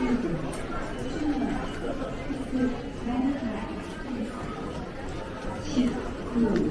Thank you.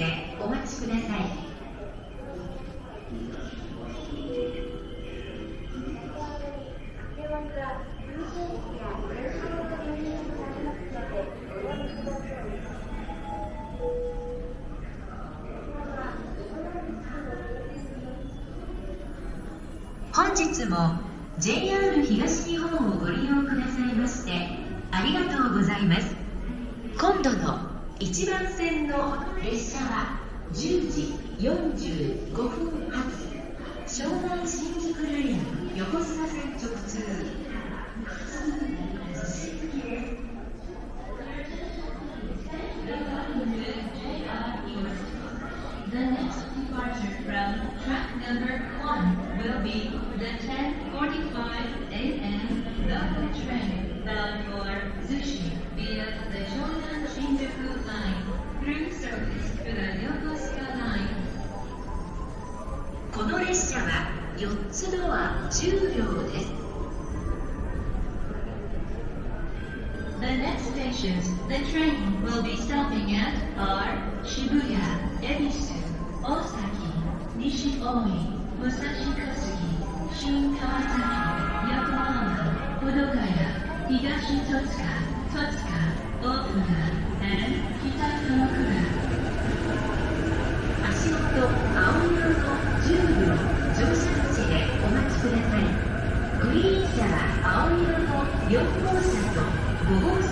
でお待ちください。本日も JR 東日本をご利用くださいましてありがとうございます夜 The train will be stopping at R, Shibuya, Ebisu, Osaki, Nishioi, Musashikosugi, Shin Kawasaki, Yokohama, Hodogaya, Higashi Totsuka, Totsuka, Ofuna, and Kita Kamakura. 足元青色の10両乗車口でお待ちください。グリーン車は青色の4号車と5号車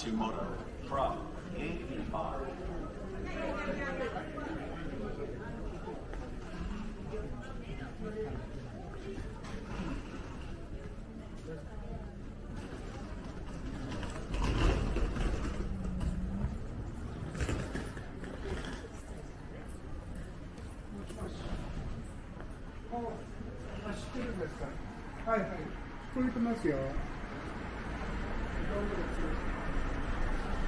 Matsumoto from APR. あ、知ってるんですか。はいはい。聞こえてますよ。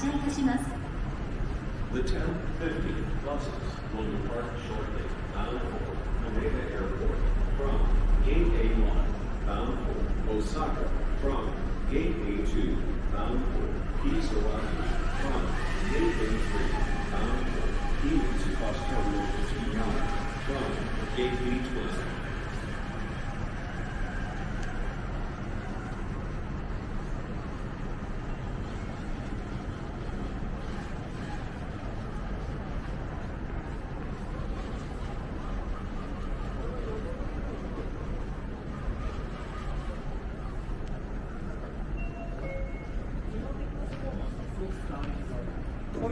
The 1050 buses will depart shortly bound for Haneda Airport from Gate A1 bound for Osaka from Gate A2 bound for Kisawaki from Gate A3 bound for Iwatsu Bus Terminal from Gate B12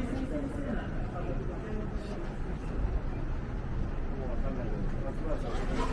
Thank you.